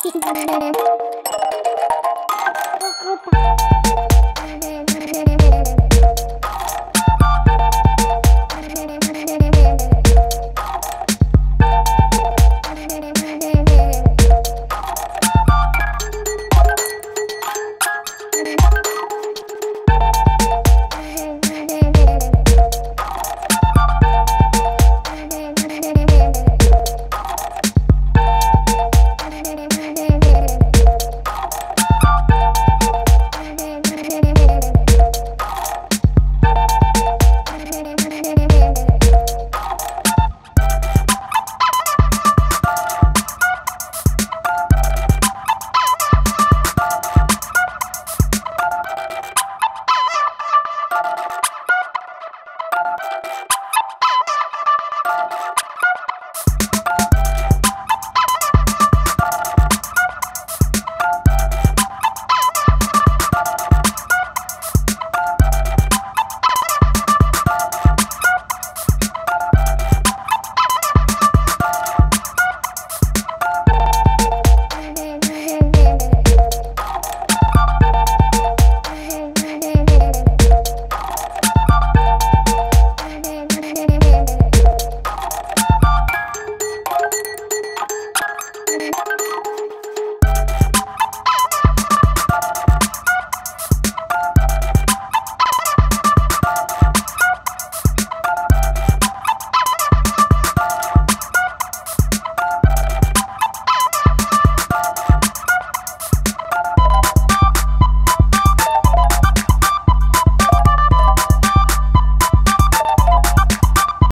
チキンカラーだな。